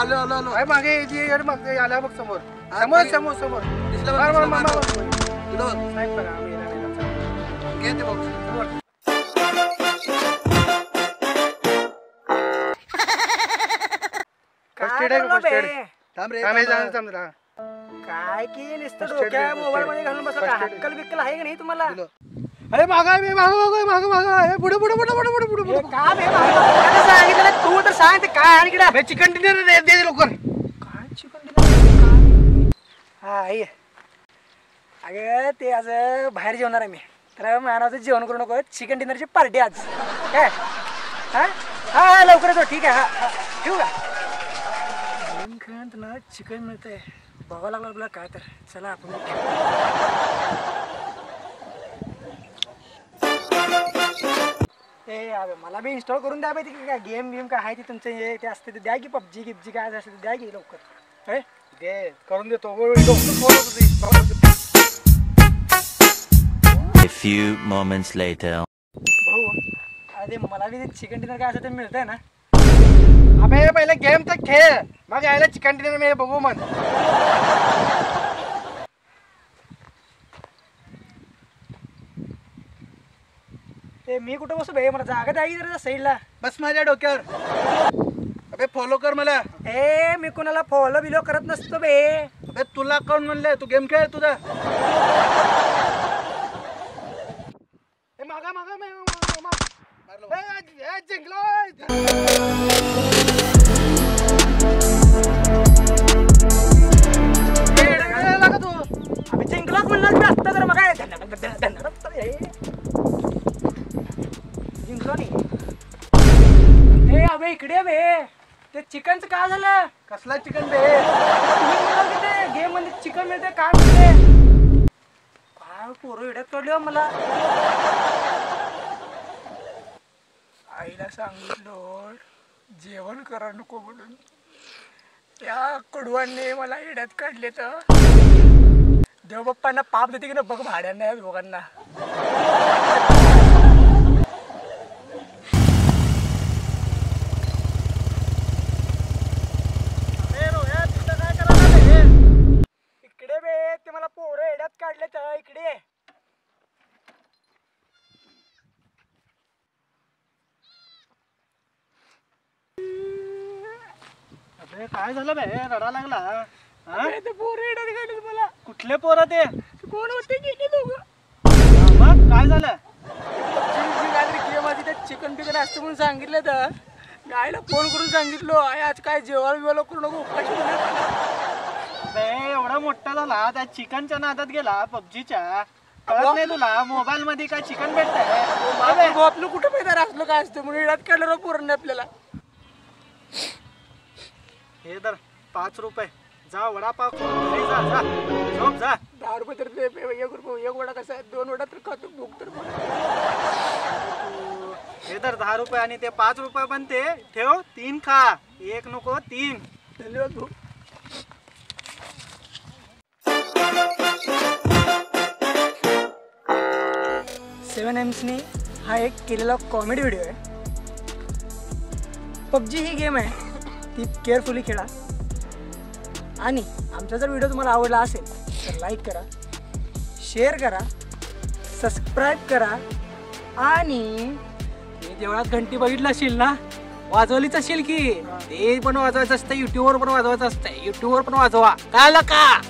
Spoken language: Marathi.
आलो आलो आलो अरे मागे ये, ये, मागे आला बघ समोर हा, समोर ते- समोर समोर दिसलं बघ, मार, मार, दिसलं, मार, मार. मार. तुला बघ. साहेब बघा, आम्ही येणार आहे आमचा. घे ते बॉक्स समोर. First aid आहे का, first aid? थांब रे थांब, थांब. जाऊन थांब जरा. काय की नुसतं First aid डोक्या दे, first मोबाईल aid. मध्ये घालून बसला First aid. हक्कल बिक्कल आहे का नाही तुम्हाला दिलं. अरे मागा मी मागं मागं मागं मागं हे पुढे पुढे पुढे पुढे पुढे पुढे हे? त्याला सांगितलं सांग ते काय आणि किडा चिकन डिनर दे दे लवकर. काय चिकन डिनर हा ये अगं ते आज बाहेर जेवणार आहे मी. तर मॅनाचं जेवण करू नको चिकन डिनरची पार्टी आज. काय? हा? हा हा, लवकरच हो ठीक आहे हा हा. ठेवू का? गेम खेळत ना चिकन मिळतंय. बघावं लागलं आपल्याला काय तर. चला आपण ए अबे मला बी इन्स्टॉल करून द्या पाहिजे की काय गेम बिम काय आहे ते तुमचं? हे ते असते ते द्या की पबजी गिबजी काय असते ते द्या की लवकर. हे दे करून देतो. A few moments later. भाऊ अरे मला बी चिकन डिनर काय असं ते मिळतंय ना? अबे पहिले गेम तर खेळ. मग यायला चिकन डिनर मी बघू मग. ते मी कुठं बसू बे मला जागा द्या की जरा साईडला. बस माझ्या डोक्यावर. अबे फॉलो कर मला. ए मी कुणाला फॉलो बिलो करत नसतो बे. अबे तुला कोण म्हणलंय? तू गेम खेळ तुझा. मागा मागा जिंकलो ए अबे इकडे बे. ते चिकनचं काय झालं? कसला चिकन बे? गेममध्ये चिकन मिळते काय मिळते काय पोरं इड्यात काढली हो मला. आईला सांगितलं जेवण करा नको म्हणून. त्या कडवांनी मला इड्यात काढले तर. देवबाप्पांना पाप देते की ना बघ भाड्यांना या दोघांना इकडे बे ते मला पोरं एड्यात काढले तर इकडे अबे काय झालं बे? रडा लागला. हा? ते पोरं काढले मला. कुठले पोरं ते? कोण होते गेले दोघं? मग काय झालं? गेम आधी ते चिकन बिकन असतं म्हणून सांगितलं तर. गायला फोन करून सांगितलो आई आज काय जेवायला बिवायला करू नको उपाशी बनव." बे एवढा मोठा झाला त्या चिकनच्या नादात गेला पबजीच्या. कळत नाही तुला मोबाईल मध्ये काय चिकन भेटतंय? आपण गो आपलं कुठं पैदा असलं काय असतं म्हणून इडात काढलं पोरांनी आपल्याला हे तर पाच रुपये. जा वडापाव घरी जा जा. झोप जा. दहा रुपये तर ते एक रुपये एक वडा कसा आहे? दोन वडा तर खातो भूक तर हे तर दहा रुपये आणि ते पाच रुपये पण ते. ठेव तीन खा. एक नको तीन. धन्यवाद भाऊ सेवन एम्सनी हा एक केलेला कॉमेडी व्हिडिओ आहे. पबजी ही गेम आहे. ती केअरफुली खेळा. आणि आमचा जर व्हिडिओ तुम्हाला आवडला असेल तर लाईक करा शेअर करा सबस्क्राईब करा आणि मी देवळात घंटी बघितलं असेल ना वाजवलीच असेल की. ते पण वाजवायचं असतं युट्यूबवर पण वाजवायचं असतं युट्यूबवर पण वाजवा. कळलं का?